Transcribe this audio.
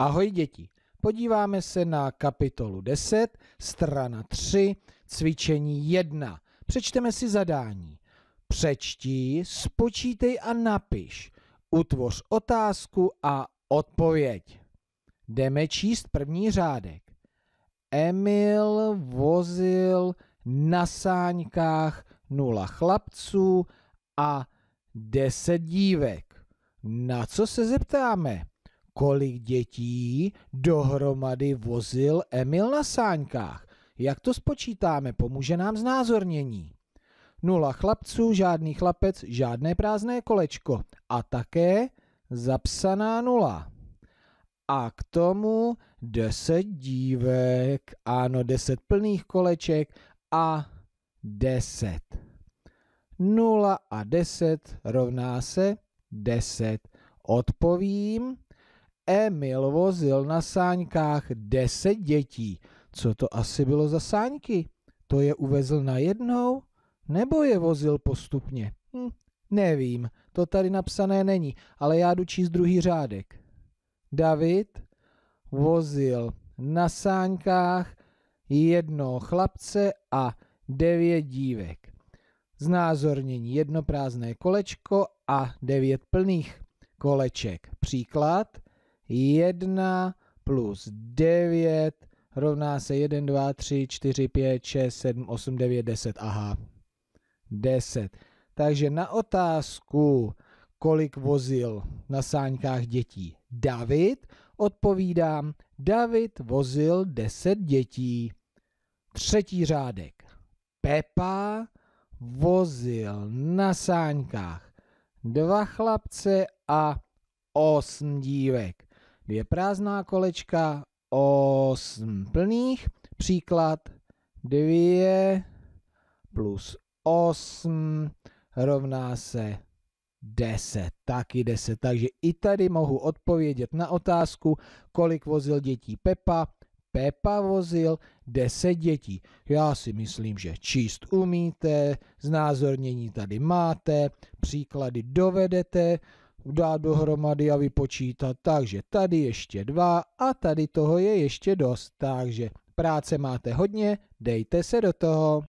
Ahoj děti, podíváme se na kapitolu 10, strana 3, cvičení 1. Přečteme si zadání. Přečti, spočítej a napiš. Utvoř otázku a odpověď. Jdeme číst první řádek. Emil vozil na sáňkách nula chlapců a deset dívek. Na co se zeptáme? Kolik dětí dohromady vozil Emil na sáňkách? Jak to spočítáme? Pomůže nám znázornění. Nula chlapců, žádný chlapec, žádné prázdné kolečko a také zapsaná nula. A k tomu deset dívek, ano, deset plných koleček a deset. Nula a deset rovná se deset. Odpovím, Emil vozil na sáňkách deset dětí. Co to asi bylo za sáňky? To je uvezl najednou? Nebo je vozil postupně? Hm, nevím, to tady napsané není, ale já jdu číst druhý řádek. David vozil na sáňkách jedno chlapce a devět dívek. Znázornění jedno prázdné kolečko a devět plných koleček. Příklad 1 plus 9 rovná se 1, 2, 3, 4, 5, 6, 7, 8, 9, 10. Aha, 10. Takže na otázku, kolik vozil na sáňkách dětí David, odpovídám, David vozil 10 dětí. Třetí řádek. Pepa vozil na sáňkách dva chlapce a osm dívek. Dvě prázdná kolečka, osm plných. Příklad dvě plus osm rovná se 10, taky 10. Takže i tady mohu odpovědět na otázku, kolik vozil dětí Pepa. Pepa vozil 10 dětí. Já si myslím, že číst umíte, znázornění tady máte, příklady dovedete dát dohromady a vypočítat. Takže tady ještě dva a tady toho je ještě dost. Takže práce máte hodně, dejte se do toho.